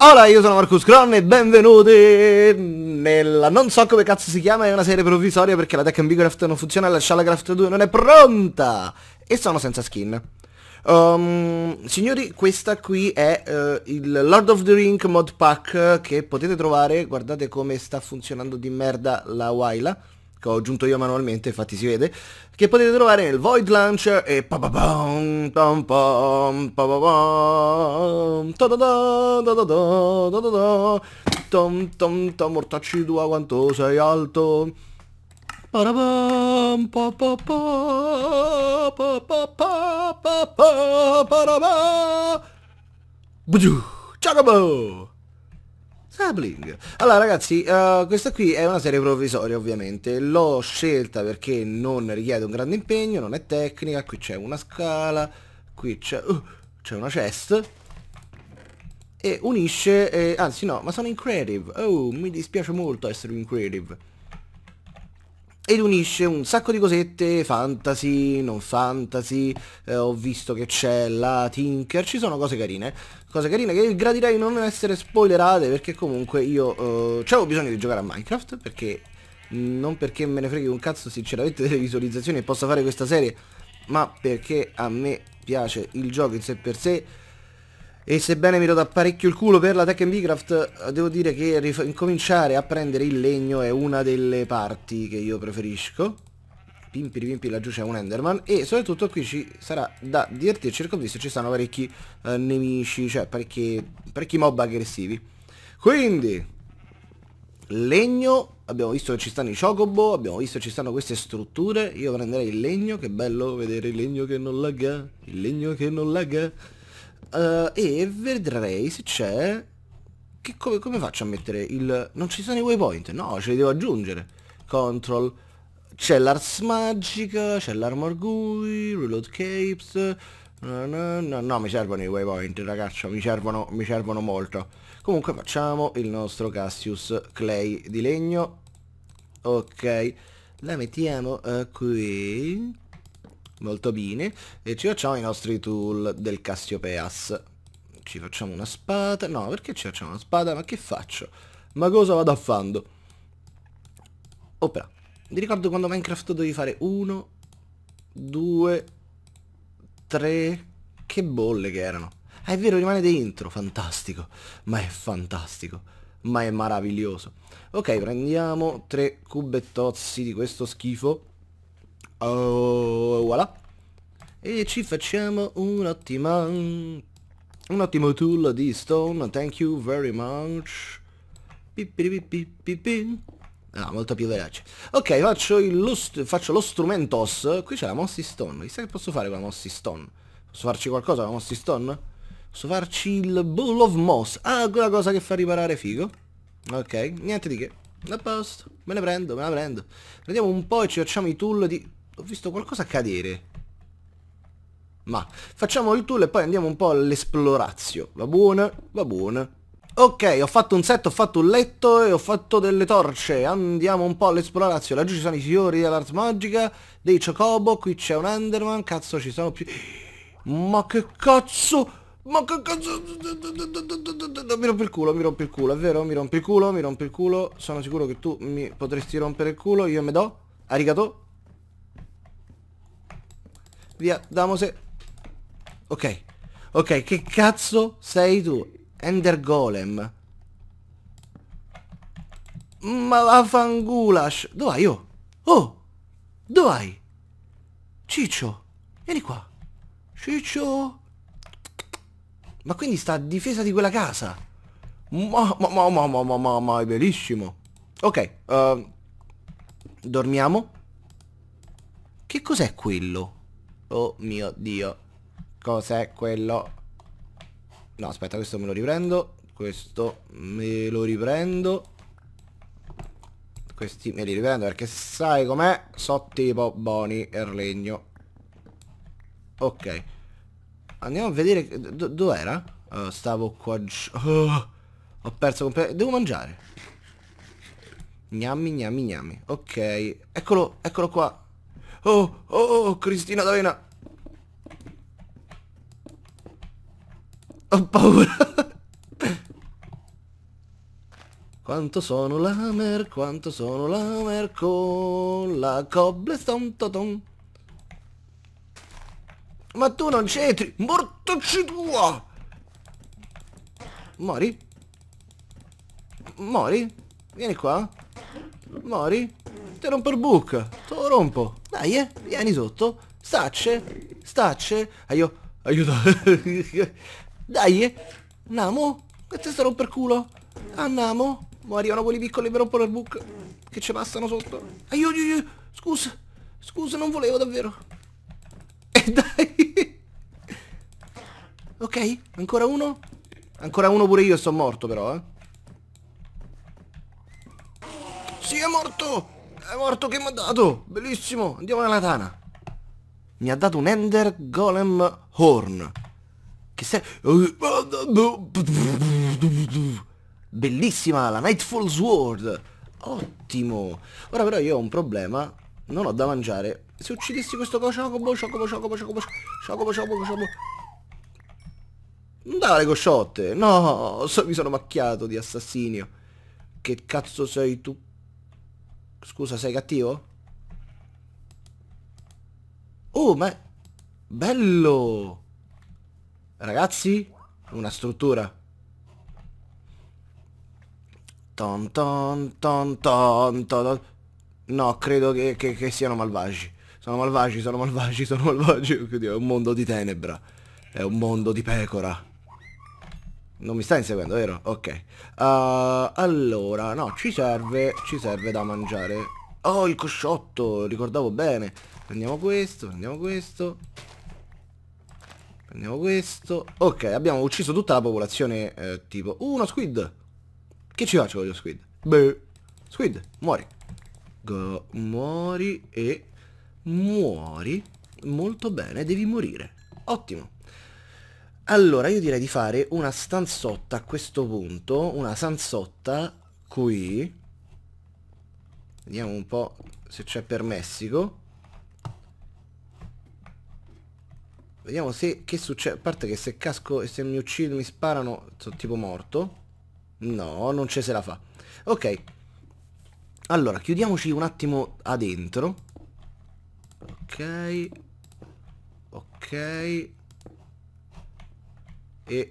Hola, io sono Marcus Cron e benvenuti nella... non so come cazzo si chiama, è una serie provvisoria perché la Tekken Bigcraft non funziona e la Shallacraft 2 non è pronta! E sono senza skin. Um, signori, questa qui è uh, il Lord of the Ring mod pack che potete trovare, guardate come sta funzionando di merda la Waila che ho aggiunto io manualmente, infatti si vede, che potete trovare nel Void Launcher e pa pa pa pa tom tom tom mortacci tua quanto sei alto Parabam pa pa pa pa pa pa pa pa Bugiu Ciao Sapling. Allora ragazzi, uh, questa qui è una serie provvisoria ovviamente, l'ho scelta perché non richiede un grande impegno, non è tecnica, qui c'è una scala, qui c'è uh, una chest e unisce, eh, anzi no, ma sono in creative, oh mi dispiace molto essere in creative ed unisce un sacco di cosette fantasy, non fantasy, eh, ho visto che c'è la Tinker, ci sono cose carine, cose carine che gradirei non essere spoilerate perché comunque io eh, avevo bisogno di giocare a Minecraft perché non perché me ne freghi un cazzo sinceramente delle visualizzazioni e possa fare questa serie, ma perché a me piace il gioco in sé per sé e sebbene mi roda parecchio il culo per la Tekken Bcraft, devo dire che incominciare a prendere il legno è una delle parti che io preferisco. Pimpiri pimpi laggiù c'è un Enderman e soprattutto qui ci sarà da divertirci perché ho visto ci stanno parecchi eh, nemici, cioè parecchi, parecchi mob aggressivi. Quindi, legno, abbiamo visto che ci stanno i chocobo, abbiamo visto che ci stanno queste strutture, io prenderei il legno, che bello vedere il legno che non lagga, il legno che non lagga. Uh, e vedrei se c'è... Che come, come, faccio a mettere il... Non ci sono i waypoint? No, ce li devo aggiungere. Control. C'è l'Ars Magica, c'è l'Armor GUI, Reload Capes... No, no, no, no, mi servono i waypoint, ragazzi, mi servono, mi servono molto. Comunque facciamo il nostro Cassius Clay di legno. Ok, la mettiamo uh, qui molto bene. E ci facciamo i nostri tool del Cassiopeas. Ci facciamo una spada. No perché ci facciamo una spada? Ma che faccio? Ma cosa vado a fando? Opera. Mi ricordo quando Minecraft dovevi fare uno due tre. Che bolle che erano. Ah, è vero rimane dentro. Fantastico. Ma è fantastico. Ma è meraviglioso. Ok prendiamo tre cubettozzi di questo schifo Oh, voilà. E ci facciamo un'ottima... Un ottimo tool di stone, thank you very much. Ah, molto più veloce. Ok, faccio, lo, faccio lo strumentos. Qui c'è la Mossy Stone. Chissà che posso fare con la Mossy Stone. Posso farci qualcosa con la Mossy Stone? Posso farci il Bull of Moss. Ah, quella cosa che fa riparare figo. Ok, niente di che. A posto. Me ne prendo, me la prendo. Prendiamo un po' e ci facciamo i tool di... Ho visto qualcosa cadere. Ma facciamo il tool e poi andiamo un po' all'esplorazio. Va buona? Va buona. Ok, ho fatto un set, ho fatto un letto e ho fatto delle torce. Andiamo un po' all'esplorazio. Laggiù ci sono i fiori dell'art magica, dei chocobo, qui c'è un enderman, cazzo ci sono più... Ma che cazzo... Ma che cazzo... Mi rompe il culo, mi rompe il culo, è vero? Mi rompe il culo, mi rompe il culo. Sono sicuro che tu mi potresti rompere il culo, io me do. Arigato. Via, damose. Ok. Ok, che cazzo sei tu? Ender Golem. Ma la fangulash. Dov'hai io? Oh? oh! Dov'hai? Ciccio. Vieni qua. Ciccio. Ma quindi sta a difesa di quella casa. Ma, ma, ma, ma, ma, ma, ma, ma è bellissimo. Ok. Uh, dormiamo. Che cos'è quello? Oh mio dio. Cos'è quello? No, aspetta, questo me lo riprendo. Questo me lo riprendo. Questi me li riprendo perché sai com'è? So tipo boni e legno. Ok. Andiamo a vedere... Dov'era? Oh, stavo qua... Oh, ho perso completamente... Devo mangiare. Gnammi, gnammi, gnammi. Ok. Eccolo, eccolo qua. Oh, oh, oh, Cristina D'Avena. Ho paura. Quanto sono lamer, quanto sono lamer con la cobblestone toton. Ma tu non c'entri, mortacci tua! Mori? Mori? Vieni qua. Mori? Ti rompo il buca. Te lo rompo. Dai, eh. Vieni sotto. Stacce. Stacce. Aio. Aiuto. Dai, eh. Andiamo. Ti sta romper culo. Andiamo. Mo arrivano quelli piccoli per rompere il buca. Che ci passano sotto. Aiuto. aiuto. Scusa. Scusa, non volevo davvero. E eh, dai. Ok, ancora uno. Ancora uno pure io sto morto però, eh. Sì, è morto! È morto che mi ha dato! Bellissimo! Andiamo nella tana. Mi ha dato un Ender Golem Horn. Che sei... Bellissima, la Nightfall Sword. Ottimo. Ora però io ho un problema. Non ho da mangiare. Se uccidessi questo Chocobo, Chocobo, Chocobo, Chocobo, Chocobo, Chocobo, Chocobo... Non dava le cosciotte. No, so, mi sono macchiato di assassinio. Che cazzo sei tu? Scusa, sei cattivo? Oh, ma... Bello! Ragazzi, una struttura. Ton ton ton ton ton. No, credo che, che, che siano malvagi. Sono malvagi, sono malvagi, sono malvagi. È un mondo di tenebra. È un mondo di pecora. Non mi stai inseguendo, vero? Ok. Uh, allora, no, ci serve, ci serve da mangiare. Oh, il cosciotto, ricordavo bene. Prendiamo questo, prendiamo questo. Prendiamo questo. Ok, abbiamo ucciso tutta la popolazione eh, tipo... Uh, uno squid! Che ci faccio con lo squid? Beh, squid, muori. Go, muori e... Muori. Molto bene, devi morire. Ottimo. Allora io direi di fare una stanzotta a questo punto, una stanzotta qui. Vediamo un po' se c'è per Messico. Vediamo se che succede. A parte che se casco e se mi uccido mi sparano, sono tipo morto. No, non ce se la fa. Ok. Allora, chiudiamoci un attimo adentro. Ok. Ok e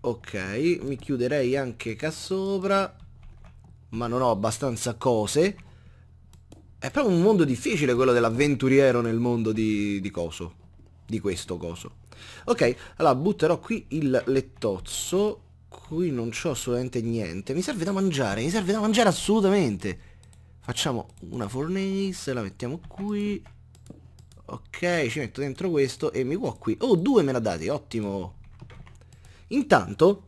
ok mi chiuderei anche qua sopra ma non ho abbastanza cose. È proprio un mondo difficile quello dell'avventuriero nel mondo di, di coso di questo coso. Ok allora butterò qui il lettozzo qui non c'ho assolutamente niente. Mi serve da mangiare mi serve da mangiare assolutamente. Facciamo una fornace la mettiamo qui. Ok ci metto dentro questo e mi può qui. Oh due me l'ha dati ottimo Intanto,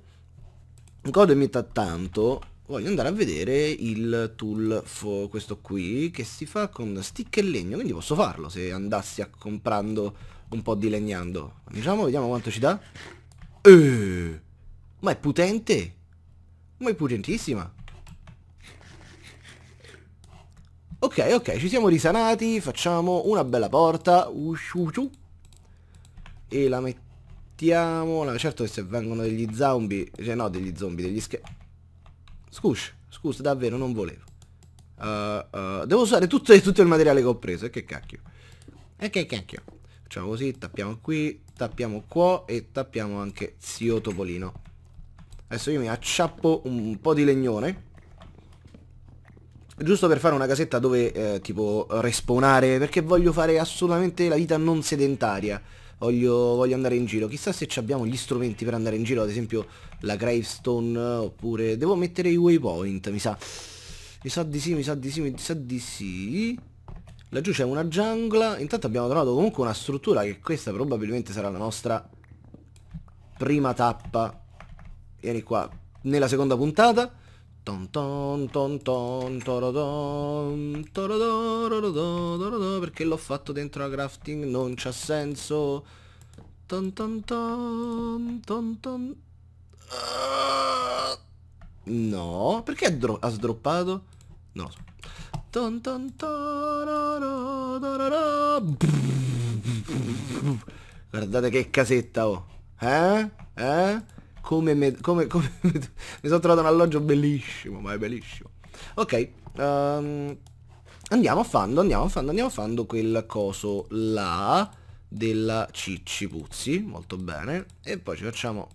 godemi tanto, voglio andare a vedere il tool questo qui che si fa con stick e legno, quindi posso farlo se andassi a comprando un po' di legnando. Diciamo, vediamo quanto ci dà. Eh, ma è potente? Ma è potentissima. Ok, ok, ci siamo risanati, facciamo una bella porta. E la mettiamo mettiamola. Certo che se vengono degli zombie, cioè no degli zombie, degli sch... Scusa, scusa, davvero non volevo. Uh, uh, devo usare tutto, tutto, il materiale che ho preso, e che cacchio. E che cacchio. Facciamo così, tappiamo qui, tappiamo qua e tappiamo anche zio Topolino. Adesso io mi acciappo un po' di legnone. Giusto per fare una casetta dove eh, tipo respawnare, perché voglio fare assolutamente la vita non sedentaria voglio, voglio andare in giro. Chissà se abbiamo gli strumenti per andare in giro, ad esempio la gravestone, oppure... Devo mettere i waypoint, mi sa. Mi sa di sì, mi sa di sì, mi sa di sì. Laggiù c'è una giungla. Intanto abbiamo trovato comunque una struttura che questa probabilmente sarà la nostra prima tappa. Vieni qua. Nella seconda puntata. Perché l'ho fatto dentro la crafting non c'ha senso. Ton ton ton ton ton. No, perché ha sdroppato? Non lo so. Ton ton Guardate che casetta oh. Eh? Eh? Come, me, come, come mi sono trovato un alloggio bellissimo, ma è bellissimo. Ok, um, andiamo a fando, andiamo a fando, andiamo a fando quel coso là della Cicci Puzzi, molto bene. E poi ci facciamo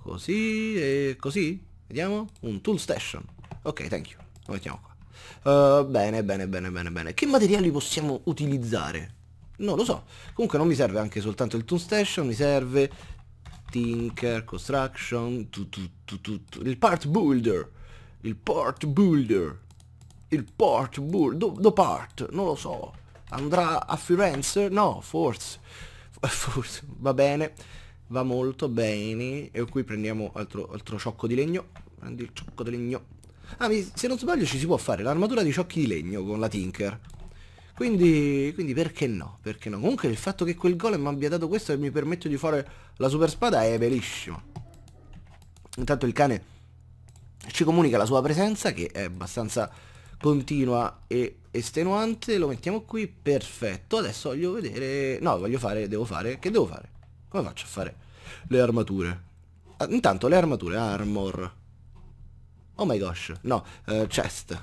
così e così, vediamo, un tool station. Ok, thank you, lo mettiamo qua. Uh, bene, bene, bene, bene, bene. Che materiali possiamo utilizzare? Non lo so. Comunque non mi serve anche soltanto il tool station, mi serve Tinker, Construction, tu, tu, tu, il Part Builder, il Part Builder, il Part Builder, do, do Part, non lo so, andrà a Firenze? No, forse, forse, va bene, va molto bene, e qui prendiamo altro, altro ciocco di legno, prendi il ciocco di legno, ah, se non sbaglio ci si può fare l'armatura di ciocchi di legno con la Tinker, quindi, quindi perché no? Perché no? Comunque il fatto che quel golem abbia dato questo e mi permette di fare la super spada è bellissimo. Intanto il cane ci comunica la sua presenza che è abbastanza continua e estenuante. Lo mettiamo qui, perfetto. Adesso voglio vedere... No, voglio fare, devo fare... Che devo fare? Come faccio a fare le armature? Ah, intanto le armature, armor. Oh my gosh, no, uh, chest.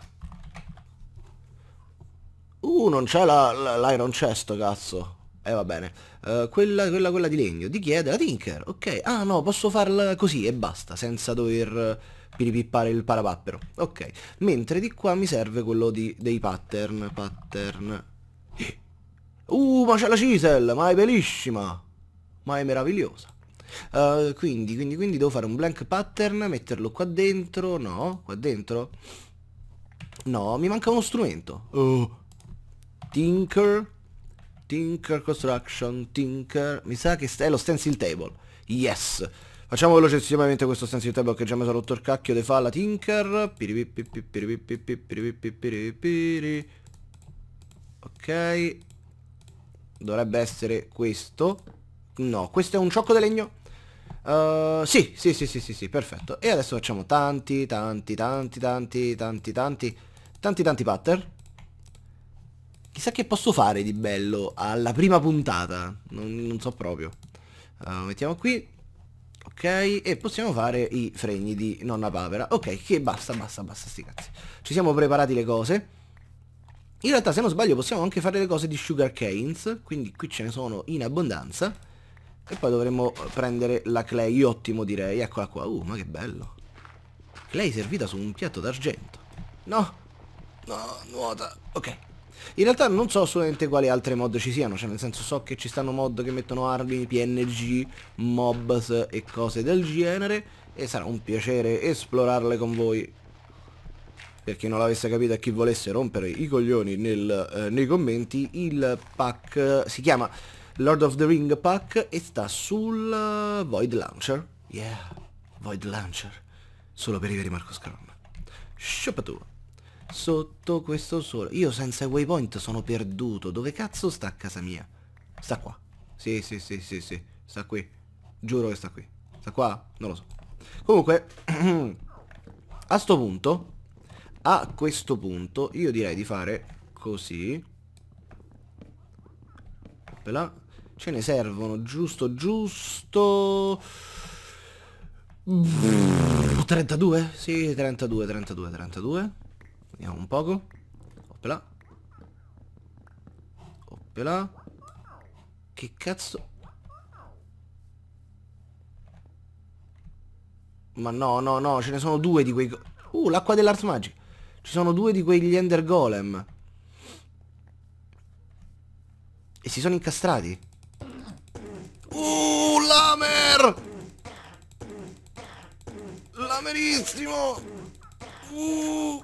Uh, non c'è l'iron chest, cazzo. Eh, va bene. Uh, quella, quella, quella di legno. Di chi è? Della Tinker. Ok. Ah, no, posso farla così e basta, senza dover piripippare il parapappero. Ok. Mentre di qua mi serve quello di, dei pattern. Pattern. Uh, ma c'è la chisel! Ma è bellissima! Ma è meravigliosa. Uh, quindi, quindi, quindi devo fare un blank pattern, metterlo qua dentro. No, qua dentro. No, mi manca uno strumento. Oh. Tinker, Tinker Construction, Tinker, mi sa che è lo stencil table, yes, facciamo velocissimamente questo stencil table che già mi sono rotto il cacchio di fa la Tinker, ok, dovrebbe essere questo, no, questo è un ciocco di legno, Uh, sì, sì, sì, sì, sì, sì, perfetto. E adesso facciamo tanti, tanti, tanti, tanti, tanti, tanti, tanti, tanti pattern. Chissà che posso fare di bello alla prima puntata. Non, non so proprio. Uh, mettiamo qui. Ok, e possiamo fare i fregni di nonna papera. Ok, che basta, basta, basta, sti cazzi. Ci siamo preparati le cose. In realtà, se non sbaglio, possiamo anche fare le cose di sugar canes. Quindi qui ce ne sono in abbondanza. E poi dovremmo prendere la clay, ottimo direi. Eccola qua. Uh, ma che bello. Clay servita su un piatto d'argento. No, no, nuota. Ok. In realtà non so assolutamente quali altre mod ci siano, cioè nel senso so che ci stanno mod che mettono armi, PNG, mobs e cose del genere e sarà un piacere esplorarle con voi. Per chi non l'avesse capito e chi volesse rompere i coglioni nel, eh, nei commenti, il pack si chiama Lord of the Ring pack e sta sul uh, Void Launcher. Yeah, Void Launcher. Solo per i veri Marco Scrum. Scioppatura sotto questo sole. Io senza i waypoint sono perduto. Dove cazzo sta casa mia? Sta qua. Sì, sì, sì, sì, sì. Sta qui. Giuro che sta qui. Sta qua? Non lo so. Comunque, a sto punto, a questo punto, io direi di fare così. Là. Ce ne servono giusto, giusto... 32? Sì, 32, 32, 32. Vediamo un poco. Oppela. Oppela. Che cazzo... Ma no, no, no, ce ne sono due di quei... Uh, l'acqua dell'Art Magic. Ci sono due di quegli Ender Golem. E si sono incastrati. Uh, Lamer! Lamerissimo! Uh!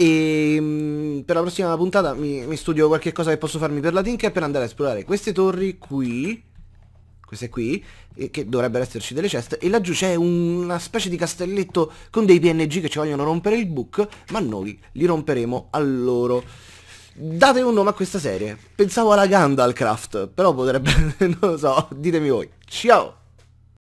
E mm, per la prossima puntata mi, mi, studio qualche cosa che posso farmi per la Tinker per andare a esplorare queste torri qui. queste qui, che dovrebbero esserci delle chest, e laggiù c'è una specie di castelletto con dei PNG che ci vogliono rompere il book, ma noi li romperemo a loro. Date un nome a questa serie. Pensavo alla Gandalf Craft, però potrebbe... non lo so, ditemi voi. Ciao!